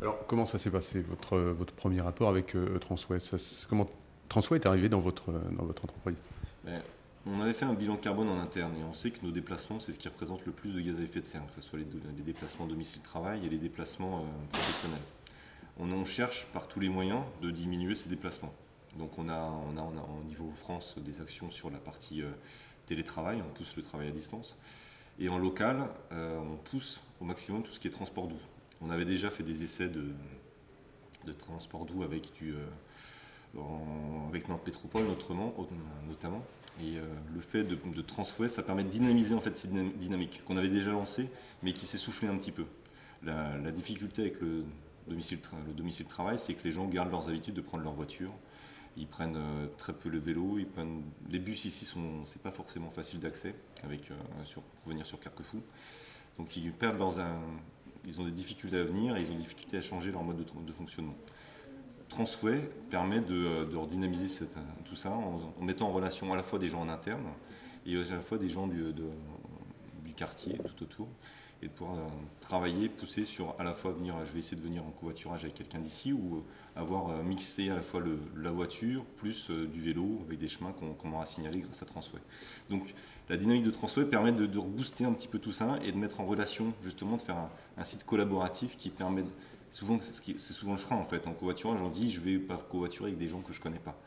Alors, comment ça s'est passé, votre, premier rapport avec euh, Transwest Ça, Comment Transwest est arrivé dans votre, dans votre entreprise? Ben, On avait fait un bilan carbone en interne et on sait que nos déplacements, c'est ce qui représente le plus de gaz à effet de serre, que ce soit les, déplacements domicile-travail et les déplacements euh, professionnels. On, cherche par tous les moyens de diminuer ces déplacements. Donc on a, on a, niveau France des actions sur la partie euh, télétravail, on pousse le travail à distance. Et en local, euh, on pousse au maximum tout ce qui est transport doux. On avait déjà fait des essais de, transport doux avec, du, euh, avec Nantes Métropole notamment. Et euh, le fait de, de ça permet de dynamiser en fait cette dynam- dynamique qu'on avait déjà lancée, mais qui s'est soufflée un petit peu. La, difficulté avec le domicile, le travail, c'est que les gens gardent leurs habitudes de prendre leur voiture. Ils prennent euh, très peu le vélo. Les bus ici, sont... c'est pas forcément facile d'accès euh, pour venir sur Carquefou. Donc ils perdent leurs. Ils ont des difficultés à venir et ils ont des difficultés à changer leur mode de, fonctionnement. Transway permet de, euh, redynamiser cette- tout ça en, mettant en relation à la fois des gens en interne et à la fois des gens du quartier tout autour et de pouvoir euh, travailler, pousser sur à la fois venir, je vais essayer de venir en covoiturage avec quelqu'un d'ici ou euh, avoir euh, mixé à la fois la voiture plus du vélo avec des chemins qu'on m'aura signalés grâce à Transway. Donc la dynamique de Transway permet de, rebooster un petit peu tout ça et de mettre en relation justement, de faire un, site collaboratif qui permet souvent c'est souvent le frein en fait en covoiturage on dit je vais pas covoiturer avec des gens que je connais pas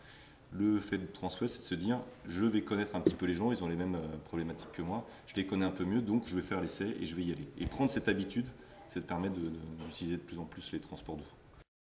le fait de Transway c'est de se dire je vais connaître un petit peu les gens ils ont les mêmes euh, problématiques que moi je les connais un peu mieux donc je vais faire l'essai et je vais y aller. Et prendre cette habitude permet de- de- d'utiliser de plus en plus les transports doux